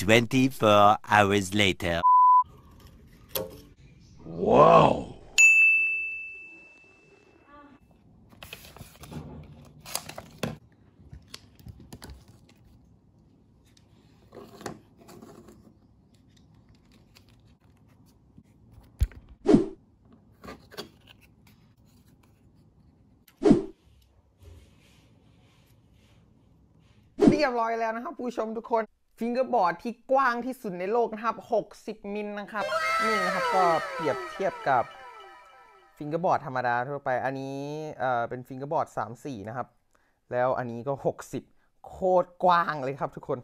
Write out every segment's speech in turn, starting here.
24 hours later. Wow. เรียบร้อยแล้ ว fingerboard ที่กว้างที่สุดในโลกนะครับ 60 มิลนะครับ นี่นะครับก็เปรียบเทียบกับ fingerboard ธรรมดาทั่วไป อันนี้เอ่อเป็น fingerboard 3-4 นะครับ แล้วอันนี้ก็ 60 โคตรกว้างเลยครับทุกคน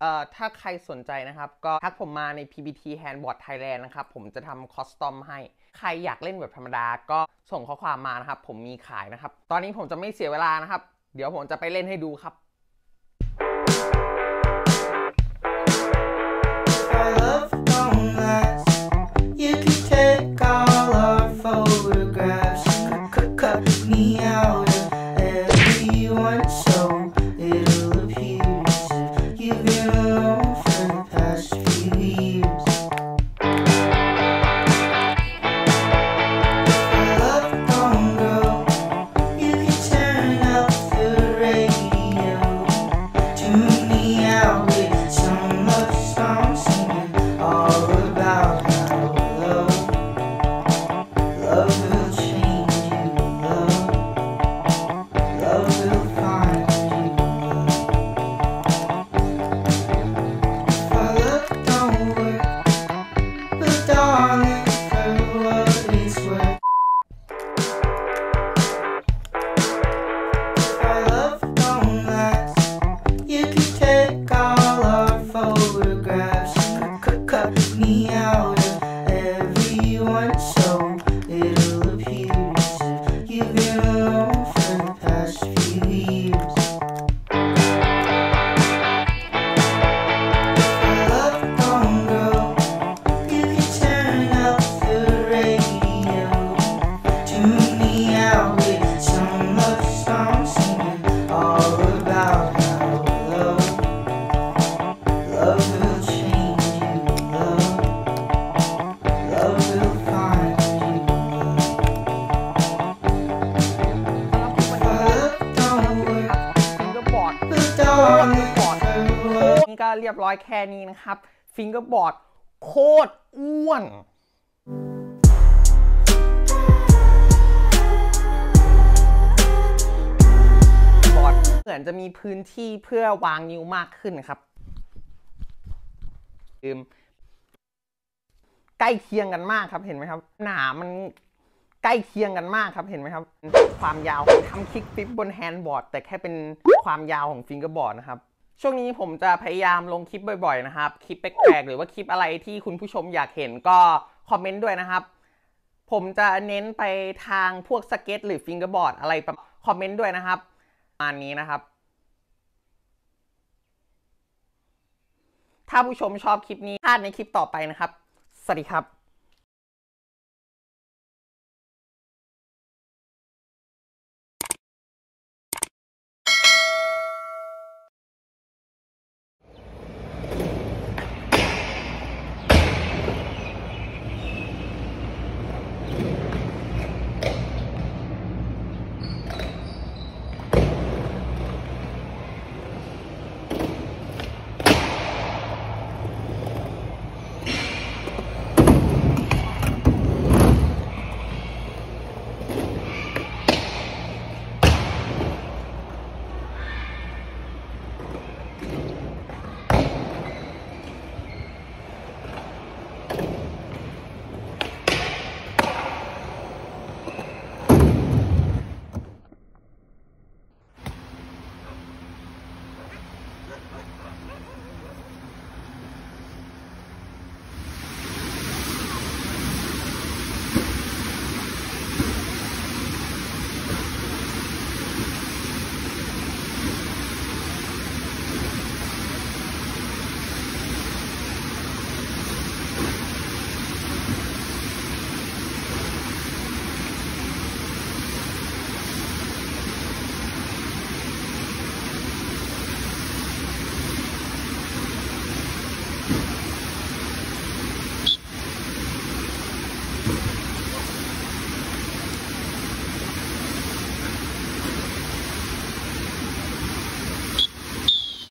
เอ่อถ้าใครสนใจนะครับ ก็ทักผมมาใน PBT Handboard Thailand นะครับ ผมจะทำ custom ให้ ใครอยากเล่นแบบธรรมดาก็ส่งข้อความมานะครับ ผมมีขายนะครับ ตอนนี้ผมจะไม่เสียเวลานะครับ เดี๋ยวผมจะไปเล่นให้ดูครับ Love. เรียบร้อยแค่นี้นะครับฟิงเกอร์บอร์ดโคตรอ้วนบอร์ดเหมือนจะมีพื้นที่เพื่อวางนิ้วมากขึ้นครับอืมใกล้เคียงกันมากครับเห็นไหมครับ หนามันใกล้เคียงกันมากครับเห็นไหมครับ ความยาวทำคลิกฟลิปบนแฮนด์บอร์ดแต่แค่เป็นความยาวของ fingerboard นะครับ ช่วงนี้ผมจะพยายามลงคลิปบ่อยๆนะครับ คลิปแปลกๆหรือว่าคลิปอะไรที่คุณผู้ชมอยากเห็นก็คอมเมนต์ด้วยนะครับ ผมจะเน้นไปทางพวกสเก็ตหรือ fingerboard อะไรประมาณคอมเมนต์ด้วยนะครับประมาณนี้นะครับ ถ้าผู้ชมชอบคลิปนี้พลาดในคลิปต่อไปนะครับ สวัสดีครับ